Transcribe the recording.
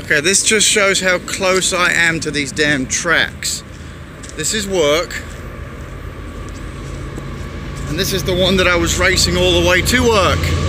Okay, this just shows how close I am to these damn tracks. This is work. And this is the one that I was racing all the way to work.